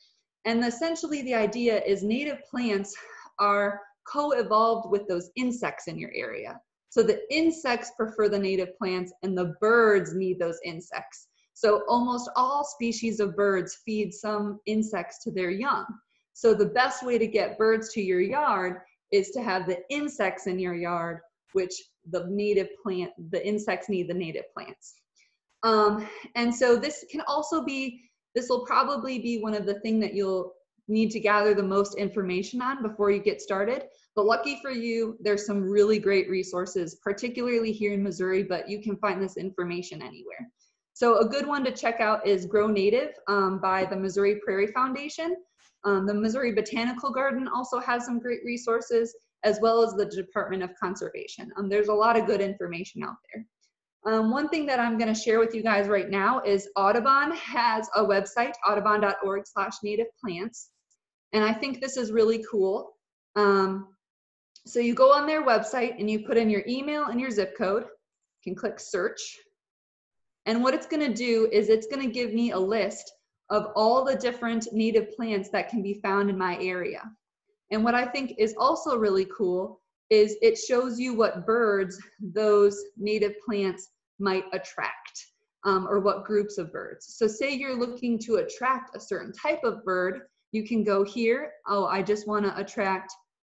And essentially the idea is native plants are co-evolved with those insects in your area. So the insects prefer the native plants and the birds need those insects. So almost all species of birds feed some insects to their young. So the best way to get birds to your yard is to have the insects in your yard, which the native plant, the insects need the native plants. Um, and so this can also be, this will probably be one of the thing that you'll need to gather the most information on before you get started. But lucky for you, there's some really great resources, particularly here in Missouri, but you can find this information anywhere. So a good one to check out is Grow Native um, by the Missouri Prairie Foundation. Um, the Missouri Botanical Garden also has some great resources, as well as the Department of Conservation. Um, there's a lot of good information out there. Um, one thing that I'm going to share with you guys right now is Audubon has a website, audubon.org slash native plants. And I think this is really cool. Um, so you go on their website and you put in your email and your zip code. You can click search. And what it's going to do is it's going to give me a list of all the different native plants that can be found in my area. And what I think is also really cool is it shows you what birds those native plants might attract. um, or what groups of birds. So say you're looking to attract a certain type of bird, you can go here. Oh, I just want to attract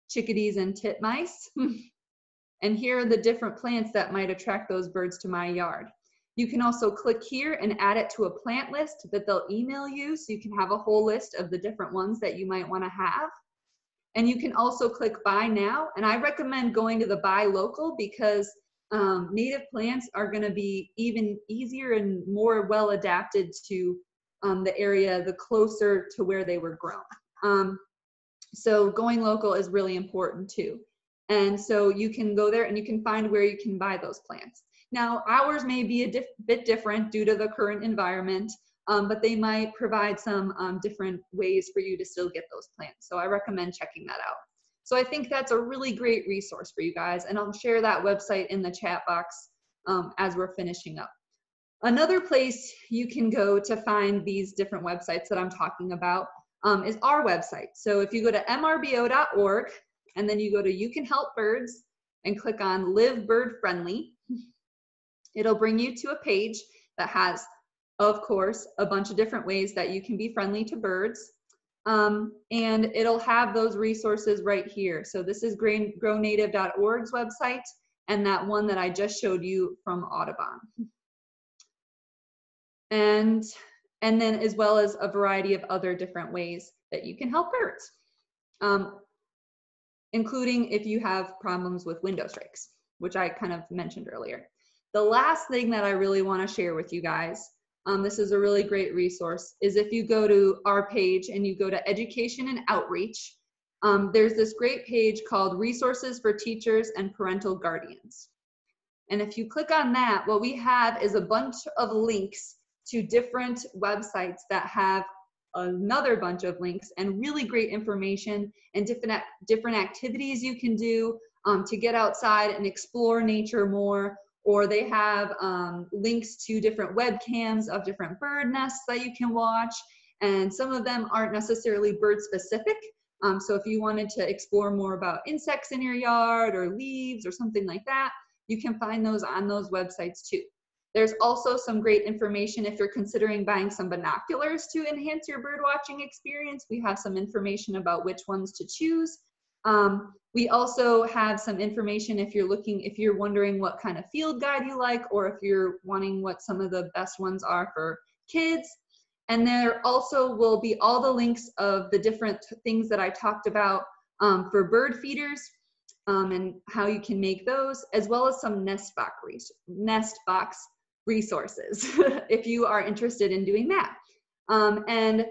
chickadees and titmice. and here are the different plants that might attract those birds to my yard. You can also click here and add it to a plant list that they'll email you so you can have a whole list of the different ones that you might want to have. And you can also click buy now. And I recommend going to the buy local because um, native plants are going to be even easier and more well adapted to um, the area the closer to where they were grown. Um, so going local is really important too. And so you can go there and you can find where you can buy those plants. Now, ours may be a diff bit different due to the current environment, um, but they might provide some um, different ways for you to still get those plants. So I recommend checking that out. So I think that's a really great resource for you guys, and I'll share that website in the chat box um, as we're finishing up. Another place you can go to find these different websites that I'm talking about um, is our website. So if you go to mrbo.org and then you go to You Can Help Birds and click on Live Bird Friendly, it'll bring you to a page that has, of course, a bunch of different ways that you can be friendly to birds. Um, and it'll have those resources right here. So this is grownative.org's website and that one that I just showed you from Audubon. And, and then as well as a variety of other different ways that you can help birds, um, including if you have problems with window strikes, which I kind of mentioned earlier. The last thing that I really wanna share with you guys um, this is a really great resource, is if you go to our page and you go to education and outreach, um, there's this great page called resources for teachers and parental guardians. And if you click on that, what we have is a bunch of links to different websites that have another bunch of links and really great information and different, different activities you can do um, to get outside and explore nature more or they have um, links to different webcams of different bird nests that you can watch. And some of them aren't necessarily bird specific. Um, so if you wanted to explore more about insects in your yard or leaves or something like that, you can find those on those websites too. There's also some great information if you're considering buying some binoculars to enhance your bird watching experience. We have some information about which ones to choose. Um, we also have some information if you're looking, if you're wondering what kind of field guide you like, or if you're wanting what some of the best ones are for kids. And there also will be all the links of the different things that I talked about um, for bird feeders um, and how you can make those, as well as some nest box, nest box resources if you are interested in doing that. Um, and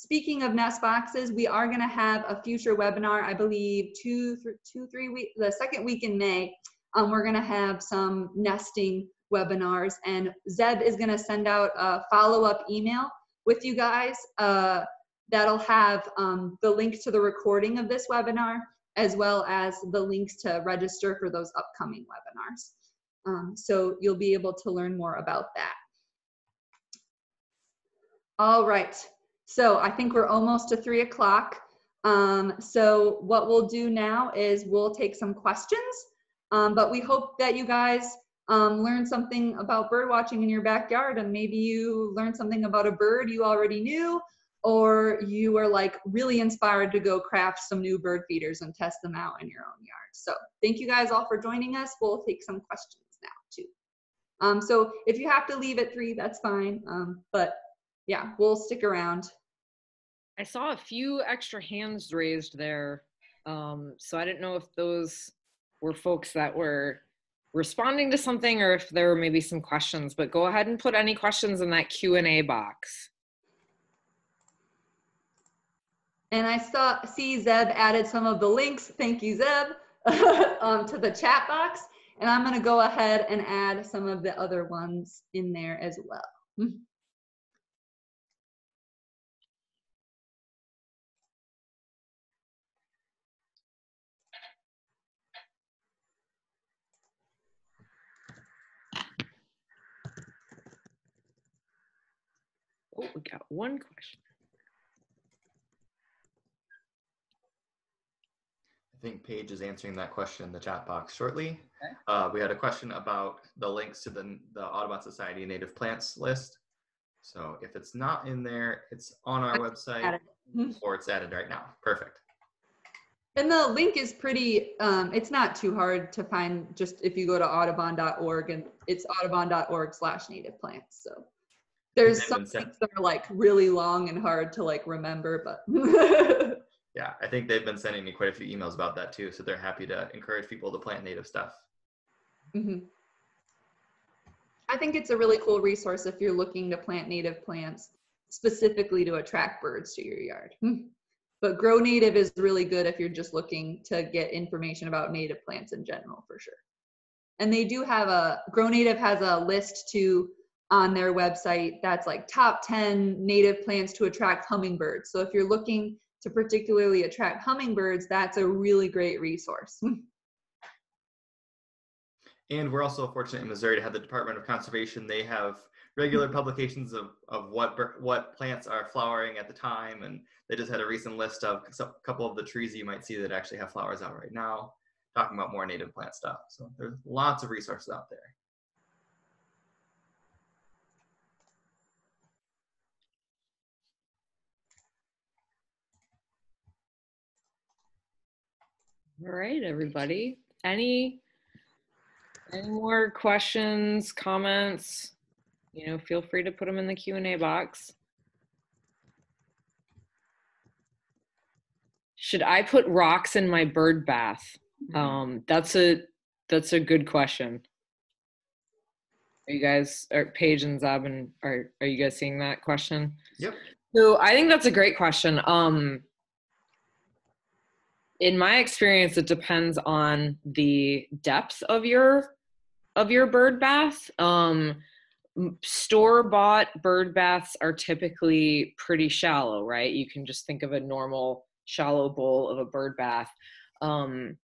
Speaking of nest boxes, we are going to have a future webinar, I believe two, th two, three weeks, the second week in May. Um, we're going to have some nesting webinars and Zeb is going to send out a follow-up email with you guys uh, that'll have um, the link to the recording of this webinar as well as the links to register for those upcoming webinars. Um, so you'll be able to learn more about that. All right, so I think we're almost to three o'clock. Um, so what we'll do now is we'll take some questions, um, but we hope that you guys um, learn something about bird watching in your backyard and maybe you learned something about a bird you already knew or you are like really inspired to go craft some new bird feeders and test them out in your own yard. So thank you guys all for joining us. We'll take some questions now too. Um, so if you have to leave at three, that's fine. Um, but yeah, we'll stick around. I saw a few extra hands raised there. Um, so I didn't know if those were folks that were responding to something or if there were maybe some questions, but go ahead and put any questions in that Q&A box. And I saw, see Zeb added some of the links. Thank you, Zeb, um, to the chat box. And I'm gonna go ahead and add some of the other ones in there as well. Oh, we got one question. I think Paige is answering that question in the chat box shortly. Uh, we had a question about the links to the, the Audubon Society native plants list. So if it's not in there, it's on our website Added. Mhm. or it's added right now. Perfect. And the link is pretty, um, it's not too hard to find just if you go to audubon.org and it's audubon.org slash native plants. So there's some things that are like really long and hard to like remember, but Yeah, I think they've been sending me quite a few emails about that too. So they're happy to encourage people to plant native stuff. Mhm. I think it's a really cool resource if you're looking to plant native plants specifically to attract birds to your yard. But Grow Native is really good if you're just looking to get information about native plants in general, for sure. And they do have a Grow Native has a list too on their website that's like top 10 native plants to attract hummingbirds. So if you're looking to particularly attract hummingbirds, that's a really great resource. And we're also fortunate in Missouri to have the Department of Conservation. They have regular mm-hmm. publications of, of what what plants are flowering at the time, and they just had a recent list of a couple of the trees you might see that actually have flowers out right now, talking about more native plant stuff. So there's lots of resources out there. All right, everybody. Any any more questions, comments? You know, feel free to put them in the Q and A box. Should I put rocks in my bird bath? Um, that's a that's a good question. Are you guys, are Paige and Zeb and are are you guys seeing that question? Yep. So I think that's a great question. Um, in my experience, it depends on the depth of your of your bird bath. Um, store bought bird baths are typically pretty shallow, right? You can just think of a normal shallow bowl of a bird bath. Um,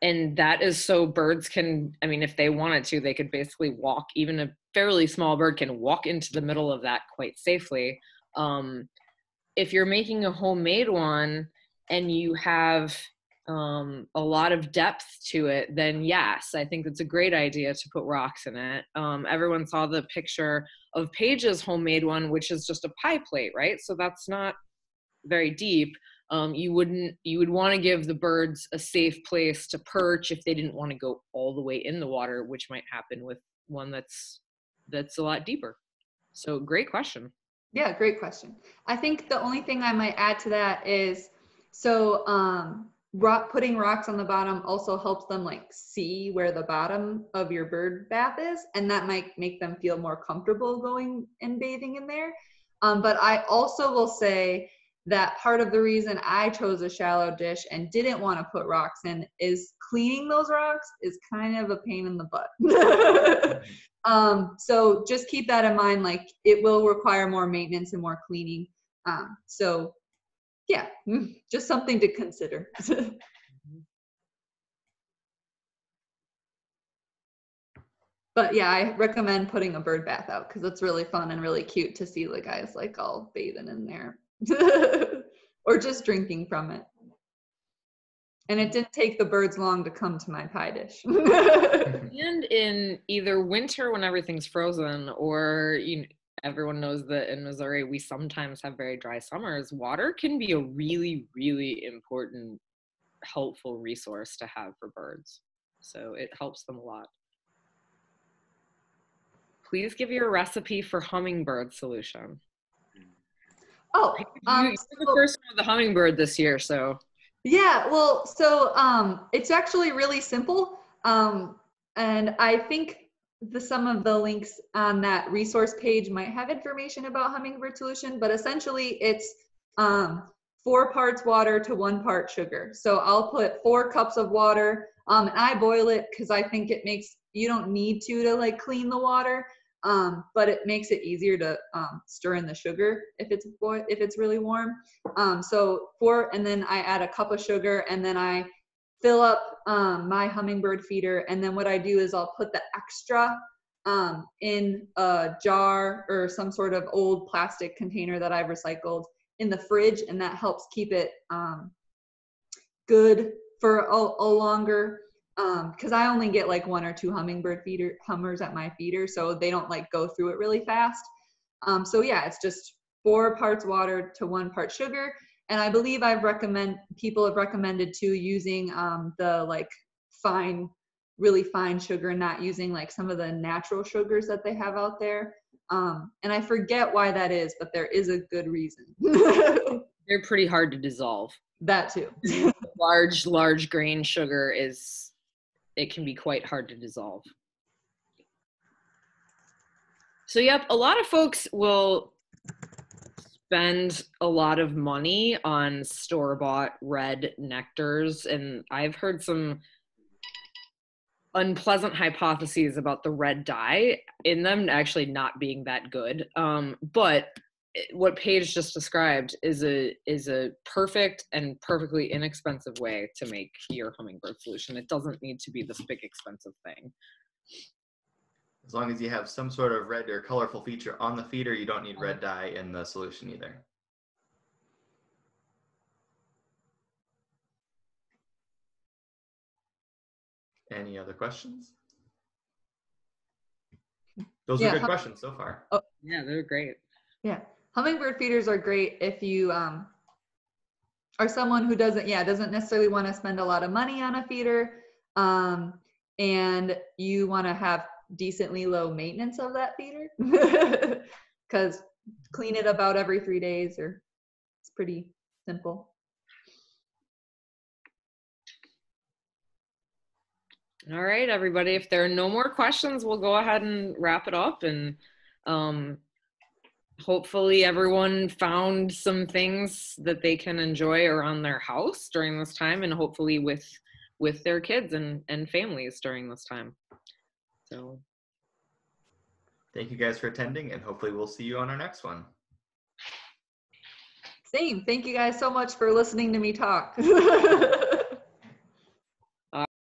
and that is so birds can, I mean, if they wanted to, they could basically walk, even a fairly small bird can walk into the middle of that quite safely. Um, if you're making a homemade one and you have um, a lot of depth to it, then yes, I think it's a great idea to put rocks in it. Um, everyone saw the picture of Paige's homemade one, which is just a pie plate, right? So that's not very deep. Um, you wouldn't you would want to give the birds a safe place to perch if they didn't want to go all the way in the water, which might happen with one that's that's a lot deeper. So great question. Yeah, great question. I think the only thing I might add to that is so um rock putting rocks on the bottom also helps them like see where the bottom of your bird bath is and that might make them feel more comfortable going and bathing in there. Um, but I also will say that part of the reason I chose a shallow dish and didn't want to put rocks in is cleaning those rocks is kind of a pain in the butt. um, so just keep that in mind. Like it will require more maintenance and more cleaning. Um, so yeah, mm-hmm, just something to consider. Mm-hmm. but yeah, I recommend putting a bird bath out because it's really fun and really cute to see the guys like all bathing in there or just drinking from it. And it didn't take the birds long to come to my pie dish. And in either winter when everything's frozen, or you know, everyone knows that in Missouri we sometimes have very dry summers. Water can be a really, really important, helpful resource to have for birds. So it helps them a lot. Please give your recipe for hummingbird solution. oh, You, um, you're the so- first one with the hummingbird this year, so Yeah, well, so um, it's actually really simple. Um, and I think the some of the links on that resource page might have information about hummingbird solution, but essentially it's um, four parts water to one part sugar. So I'll put four cups of water. Um, and I boil it because I think it makes you don't need to to like clean the water, um, but it makes it easier to um, stir in the sugar if it's if it's really warm. Um, so four, and then I add a cup of sugar, and then I fill up um, my hummingbird feeder. And then what I do is I'll put the extra um, in a jar or some sort of old plastic container that I've recycled in the fridge, and that helps keep it um, good for a, a longer because I only get like one or two hummingbird feeder hummers at my feeder, so they don't like go through it really fast. Um, so yeah, it's just four parts water to one part sugar. And I believe I've recommend people have recommended to using um, the like fine, really fine sugar, and not using like some of the natural sugars that they have out there. Um, and I forget why that is, but there is a good reason. They're pretty hard to dissolve. that too. large, large grain sugar is, it can be quite hard to dissolve. So, yep, a lot of folks will spend a lot of money on store bought red nectars. And I've heard some unpleasant hypotheses about the red dye in them actually not being that good. Um, but what Paige just described is a is a perfect and perfectly inexpensive way to make your hummingbird solution. It doesn't need to be this big expensive thing. As long as you have some sort of red or colorful feature on the feeder, you don't need red dye in the solution either. Any other questions? Those Yeah, are good questions so far. Oh, Yeah, they're great. Yeah, hummingbird feeders are great if you um, are someone who doesn't, yeah, doesn't necessarily want to spend a lot of money on a feeder, um, and you want to have decently low maintenance of that feeder, because clean it about every three days, or it's pretty simple. All right, everybody. If there are no more questions, we'll go ahead and wrap it up. And um, hopefully, everyone found some things that they can enjoy around their house during this time, and hopefully with with their kids and and families during this time. So, Thank you guys for attending, and hopefully we'll see you on our next one. Same. Thank you guys so much for listening to me talk.